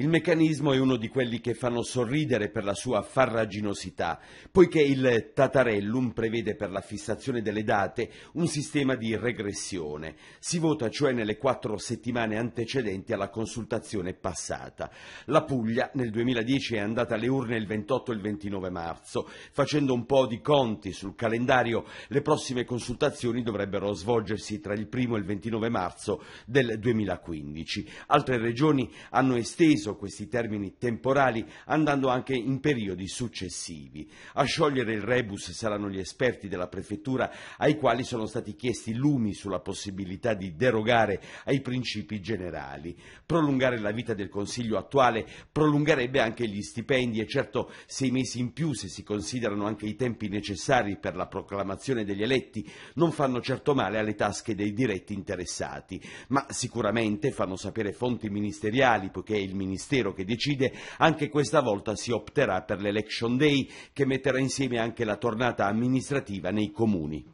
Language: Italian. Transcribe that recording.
Il meccanismo è uno di quelli che fanno sorridere per la sua farraginosità, poiché il Tatarellum prevede per la fissazione delle date un sistema di regressione. Si vota cioè nelle quattro settimane antecedenti alla consultazione passata. La Puglia nel 2010 è andata alle urne il 28 e il 29 marzo. Facendo un po' di conti sul calendario, le prossime consultazioni dovrebbero svolgersi tra il 1 e il 29 marzo del 2015. Altre regioni hanno esteso preso questi termini temporali andando anche in periodi successivi. A sciogliere il rebus saranno gli esperti della prefettura ai quali sono stati chiesti lumi sulla possibilità di derogare ai principi generali. Prolungare la vita del Consiglio attuale prolungherebbe anche gli stipendi e certo sei mesi in più se si considerano anche i tempi necessari per la proclamazione degli eletti non fanno certo male alle tasche dei diretti interessati, ma sicuramente fanno sapere fonti ministeriali poiché il Ministero Ministero che decide, anche questa volta si opterà per l'Election Day che metterà insieme anche la tornata amministrativa nei comuni.